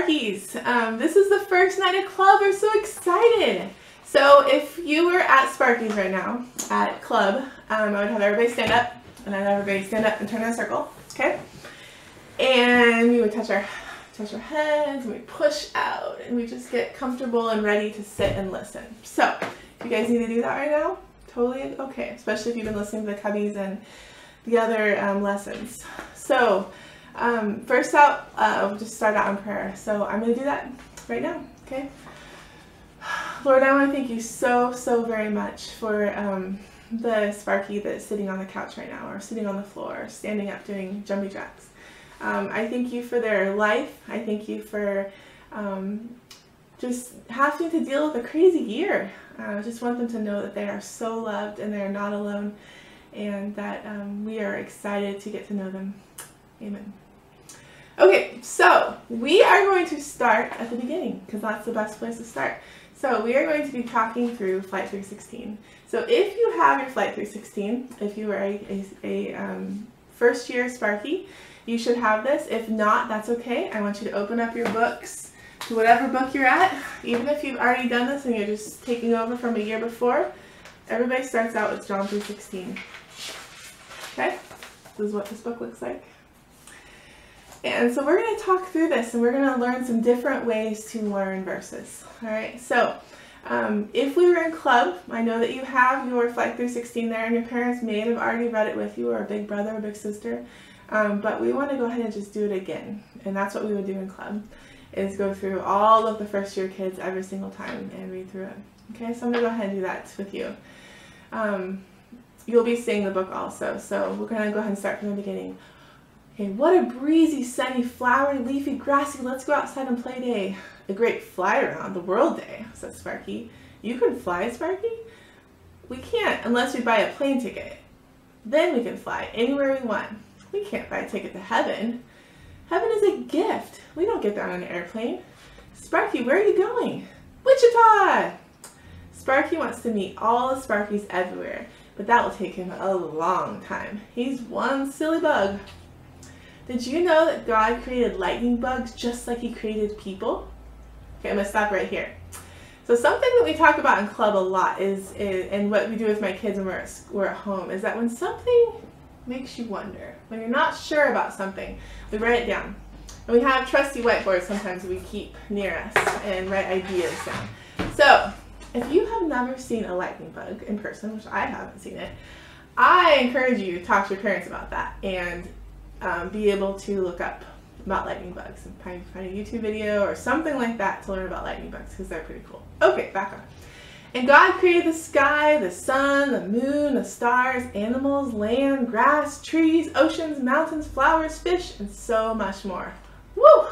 Sparkies. Um, this is the first night of club. We're so excited. So if you were at Sparkies right now, at club, um, I would have everybody stand up, and I'd have everybody stand up and turn in a circle, okay? And we would touch our touch our heads, and we push out, and we just get comfortable and ready to sit and listen. So if you guys need to do that right now, totally okay, especially if you've been listening to the cubbies and the other um, lessons. So um, first out, uh, we'll just start out in prayer. So I'm going to do that right now, okay? Lord, I want to thank you so, so very much for um, the Sparky that's sitting on the couch right now, or sitting on the floor, or standing up doing jumpy jacks. Um, I thank you for their life. I thank you for um, just having to deal with a crazy year. Uh, I just want them to know that they are so loved and they are not alone and that um, we are excited to get to know them. Amen. Okay, so we are going to start at the beginning because that's the best place to start. So we are going to be talking through Flight 316. So if you have your Flight 316, if you are a, a, a um, first year Sparky, you should have this. If not, that's okay. I want you to open up your books to whatever book you're at. Even if you've already done this and you're just taking over from a year before, everybody starts out with John 3.16. Okay? This is what this book looks like. And so we're going to talk through this and we're going to learn some different ways to learn verses. All right, so um, if we were in club, I know that you have your Flight 316 there and your parents may have already read it with you or a big brother or big sister. Um, but we want to go ahead and just do it again. And that's what we would do in club, is go through all of the first year kids every single time and read through it. Okay, so I'm going to go ahead and do that with you. Um, you'll be seeing the book also, so we're going to go ahead and start from the beginning. Okay, what a breezy, sunny, flowery, leafy, grassy, let's go outside and play day. A great fly around the world day, said Sparky. You can fly, Sparky? We can't unless we buy a plane ticket. Then we can fly anywhere we want. We can't buy a ticket to heaven. Heaven is a gift. We don't get there on an airplane. Sparky, where are you going? Wichita! Sparky wants to meet all the Sparkies everywhere, but that will take him a long time. He's one silly bug. Did you know that God created lightning bugs just like he created people? Okay, I'm to stop right here. So something that we talk about in club a lot is, is and what we do with my kids when we're at, we're at home, is that when something makes you wonder, when you're not sure about something, we write it down. And we have trusty whiteboards sometimes we keep near us and write ideas down. So if you have never seen a lightning bug in person, which I haven't seen it, I encourage you to talk to your parents about that and um, be able to look up about lightning bugs and find, find a YouTube video or something like that to learn about lightning bugs because they're pretty cool. Okay, back on. And God created the sky, the sun, the moon, the stars, animals, land, grass, trees, oceans, mountains, flowers, fish, and so much more. Woo!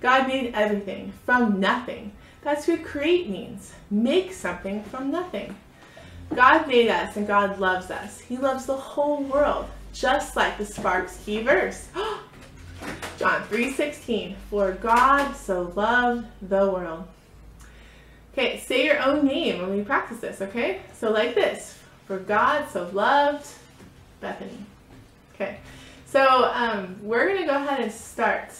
God made everything from nothing. That's what create means. Make something from nothing. God made us and God loves us. He loves the whole world just like the Sparks key verse. John 3.16, for God so loved the world. Okay, say your own name when we practice this, okay? So like this, for God so loved Bethany. Okay, so um, we're going to go ahead and start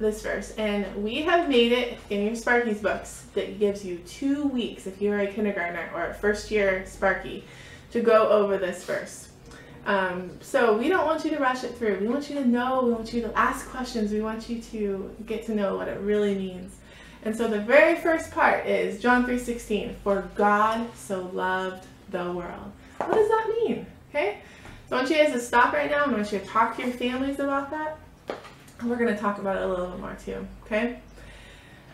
this verse. And we have made it in your Sparky's books that gives you two weeks if you're a kindergartner or a first year Sparky to go over this verse. Um, so we don't want you to rush it through. We want you to know, we want you to ask questions, we want you to get to know what it really means. And so the very first part is John 3.16, for God so loved the world. What does that mean? Okay? So I want you guys to stop right now. I want you to talk to your families about that. And we're going to talk about it a little bit more too. Okay?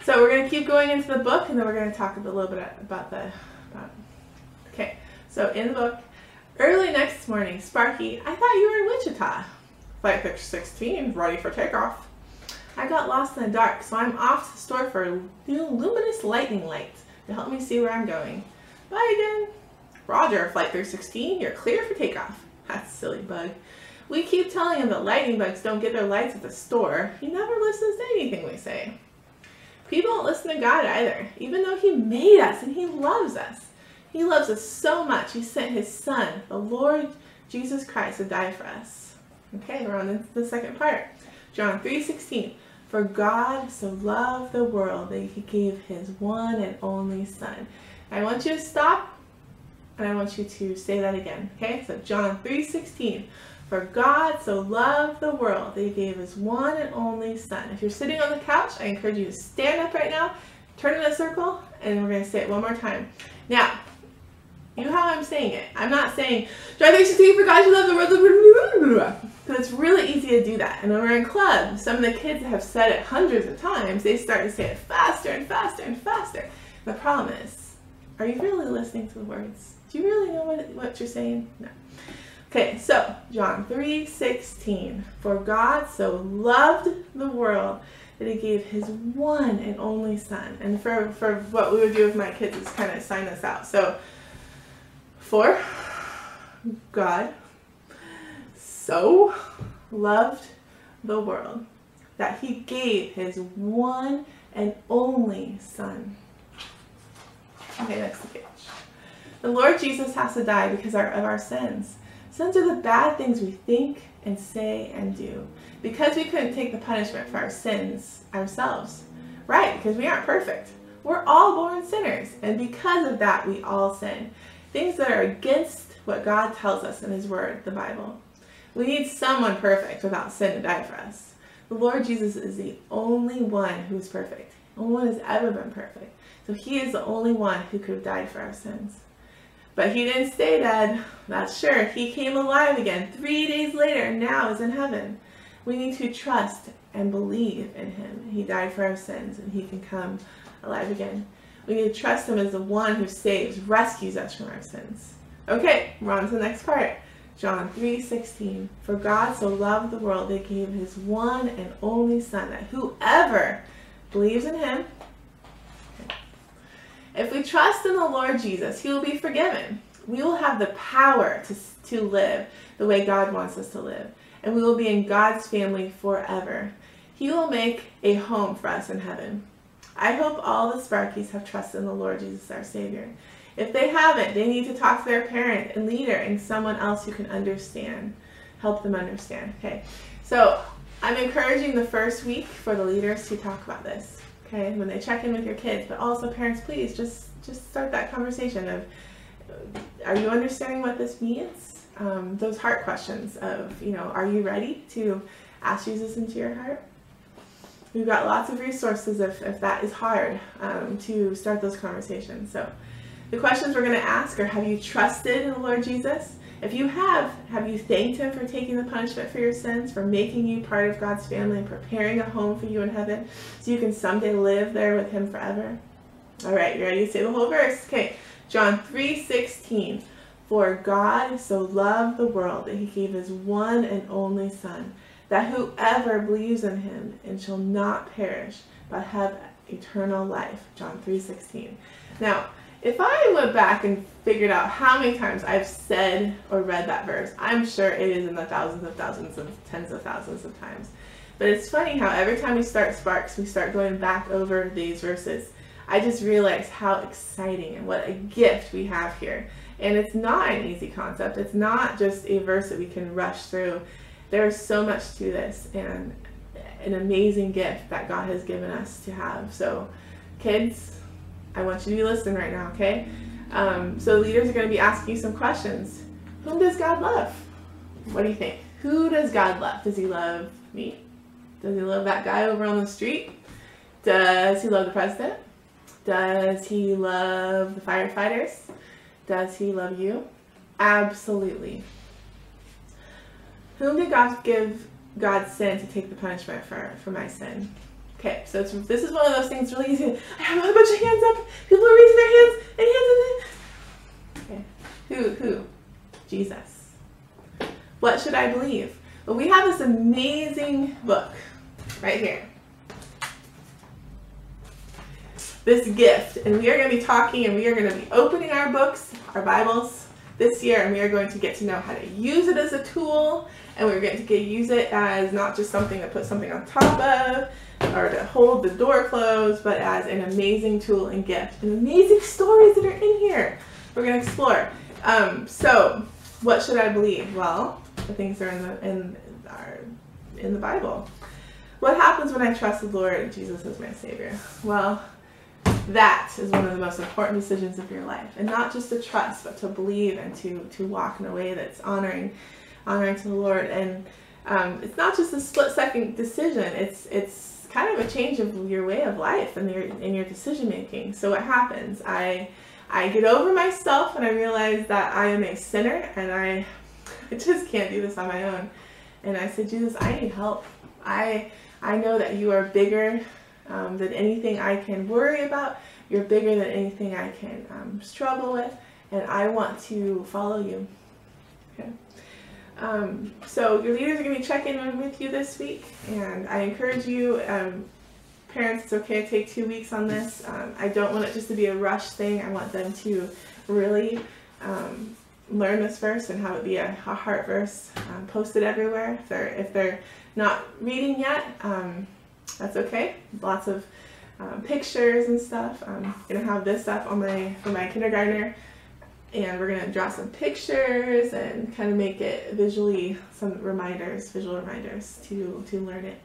So we're going to keep going into the book and then we're going to talk a little bit about the, about, okay. So in the book, Early next morning, Sparky, I thought you were in Wichita. Flight 16, ready for takeoff. I got lost in the dark, so I'm off to the store for a luminous lightning lights to help me see where I'm going. Bye again. Roger, Flight 316, you're clear for takeoff. That's silly bug. We keep telling him that lightning bugs don't get their lights at the store. He never listens to anything we say. People don't listen to God either, even though he made us and he loves us. He loves us so much, he sent his son, the Lord Jesus Christ, to die for us. Okay, we're on the second part. John 3.16. For God so loved the world that he gave his one and only Son. I want you to stop and I want you to say that again. Okay? So John 3:16. For God so loved the world that he gave his one and only Son. If you're sitting on the couch, I encourage you to stand up right now, turn in a circle, and we're going to say it one more time. Now, you know how I'm saying it. I'm not saying, John 3:16, for God so loved the world. Because it's really easy to do that. And when we're in club, some of the kids have said it hundreds of times. They start to say it faster and faster and faster. The problem is, are you really listening to the words? Do you really know what, what you're saying? No. Okay, so John 3 16. For God so loved the world that he gave his one and only son. And for, for what we would do with my kids is kind of sign this out. So, for God so loved the world that he gave his one and only son. Okay, next page. The Lord Jesus has to die because of our sins. Sins are the bad things we think and say and do. Because we couldn't take the punishment for our sins ourselves. Right, because we aren't perfect. We're all born sinners, and because of that, we all sin. Things that are against what God tells us in His Word, the Bible. We need someone perfect without sin to die for us. The Lord Jesus is the only one who is perfect. No one has ever been perfect. So He is the only one who could have died for our sins. But he didn't stay dead, that's sure. He came alive again three days later and now is in heaven. We need to trust and believe in him. He died for our sins and he can come alive again. We need to trust him as the one who saves, rescues us from our sins. Okay, we're on to the next part. John 3:16. For God so loved the world that he gave his one and only son that whoever believes in him if we trust in the Lord Jesus, He will be forgiven. We will have the power to, to live the way God wants us to live. And we will be in God's family forever. He will make a home for us in heaven. I hope all the Sparkies have trusted in the Lord Jesus, our Savior. If they haven't, they need to talk to their parent and leader and someone else who can understand, help them understand. Okay, so I'm encouraging the first week for the leaders to talk about this okay, when they check in with your kids. But also, parents, please just just start that conversation of, are you understanding what this means? Um, those heart questions of, you know, are you ready to ask Jesus into your heart? We've got lots of resources if, if that is hard um, to start those conversations. So the questions we're going to ask are, have you trusted in the Lord Jesus? If you have, have you thanked Him for taking the punishment for your sins, for making you part of God's family and preparing a home for you in heaven so you can someday live there with Him forever? All right, you ready to say the whole verse? Okay, John 3 16. For God so loved the world that He gave His one and only Son, that whoever believes in Him and shall not perish, but have eternal life. John 3 16. Now, if I went back and figured out how many times I've said or read that verse, I'm sure it is in the thousands of thousands of tens of thousands of times. But it's funny how every time we start Sparks, we start going back over these verses. I just realized how exciting and what a gift we have here. And it's not an easy concept. It's not just a verse that we can rush through. There is so much to this and an amazing gift that God has given us to have. So, kids, I want you to be listening right now, okay? Um, so leaders are going to be asking you some questions. Whom does God love? What do you think? Who does God love? Does he love me? Does he love that guy over on the street? Does he love the president? Does he love the firefighters? Does he love you? Absolutely. Whom did God give God's sin to take the punishment for, for my sin? Okay, so this is one of those things really easy. I have a bunch of hands up. People are raising their hands and hands in Okay, who, who? Jesus. What should I believe? Well, we have this amazing book right here. This gift, and we are going to be talking and we are going to be opening our books, our Bibles this year, and we are going to get to know how to use it as a tool, and we're going to get use it as not just something to put something on top of, or to hold the door closed, but as an amazing tool and gift. And amazing stories that are in here we're going to explore. Um, so, what should I believe? Well, the things are in the in our in the Bible. what happens when I trust the Lord Jesus as my Savior? Well, that is one of the most important decisions of your life. And not just to trust, but to believe and to, to walk in a way that's honoring honoring to the Lord. And um, it's not just a split second decision, it's it's kind of a change of your way of life and your in your decision making. So what happens? I I get over myself and I realize that I am a sinner and I, I just can't do this on my own. And I said, Jesus, I need help. I I know that you are bigger um, than anything I can worry about. You're bigger than anything I can um, struggle with, and I want to follow you. Okay. Um, so your leaders are going to be checking in with you this week, and I encourage you, um, parents, it's okay to take two weeks on this. Um, I don't want it just to be a rush thing. I want them to really um, learn this verse and have it be a, a heart verse um, posted everywhere. If they're if they're not reading yet, um, that's okay. Lots of um, pictures and stuff. I'm gonna have this stuff on my for my kindergartner and we're to draw some pictures and kind of make it visually some reminders, visual reminders to, to learn it.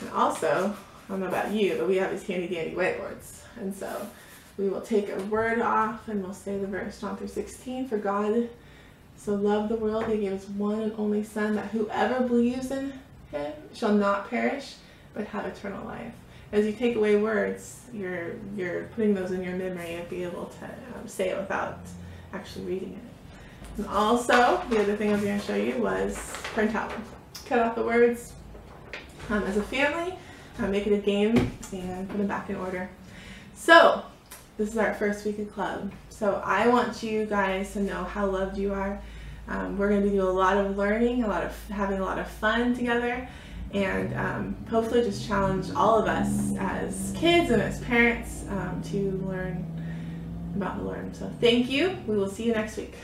And also, I don't know about you, but we have these handy dandy whiteboards. And so we will take a word off and we'll say the verse John 3:16 for God so loved the world he gave his one and only son that whoever believes in him shall not perish but have eternal life as you take away words, you're you're putting those in your memory and be able to um, say it without actually reading it. And also, the other thing I was going to show you was print out. Cut out the words um, as a family, uh, make it a game, and put them back in order. So, this is our first week of club. So I want you guys to know how loved you are. Um, we're going to be doing a lot of learning, a lot of having a lot of fun together and um, hopefully just challenge all of us as kids and as parents um, to learn about the Lord. So thank you. We will see you next week.